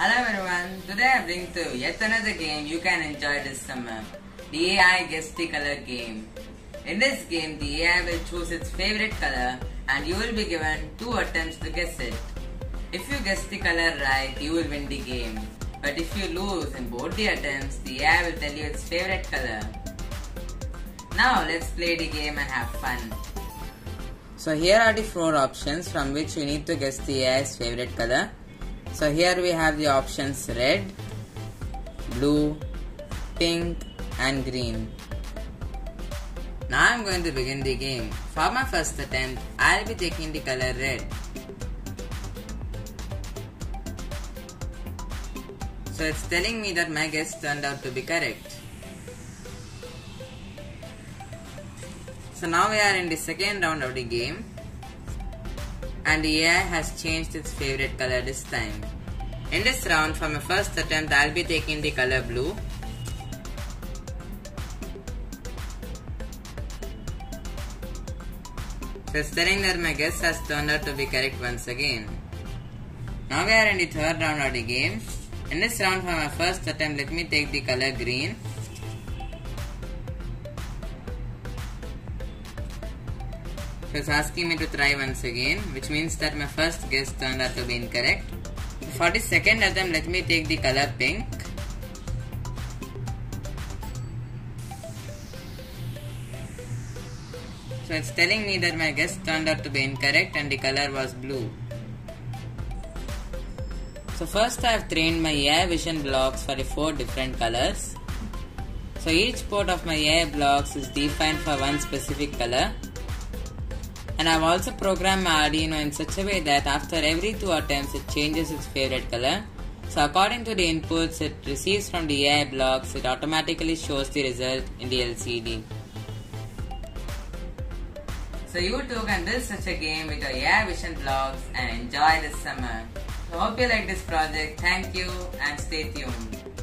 Hello everyone, today I bring to yet another game you can enjoy this summer. The AI Guess the Color game. In this game, the AI will choose its favorite color and you will be given two attempts to guess it. If you guess the color right, you will win the game. But if you lose in both the attempts, the AI will tell you its favorite color. Now let's play the game and have fun. So here are the four options from which you need to guess the AI's favorite color. So here we have the options red, blue, pink and green. Now I'm going to begin the game. For my first attempt, I'll be taking the color red. So it's telling me that my guess turned out to be correct. So now we are in the second round of the game and the AI has changed its favorite color this time. In this round for my first attempt I'll be taking the color blue. It's telling that my guess has turned out to be correct once again. Now we are in the third round of the game. In this round for my first attempt let me take the color green. So it's asking me to try once again, which means that my first guess turned out to be incorrect. For the second attempt, let me take the color pink. So it's telling me that my guess turned out to be incorrect and the color was blue. So first I have trained my AI vision blocks for the four different colors. So each port of my AI blocks is defined for one specific color and I've also programmed my Arduino in such a way that after every two attempts it changes its favorite color. So according to the inputs it receives from the AI blocks, it automatically shows the result in the LCD. So you too can build such a game with your AI Vision blocks and enjoy this summer. So hope you like this project. Thank you and stay tuned.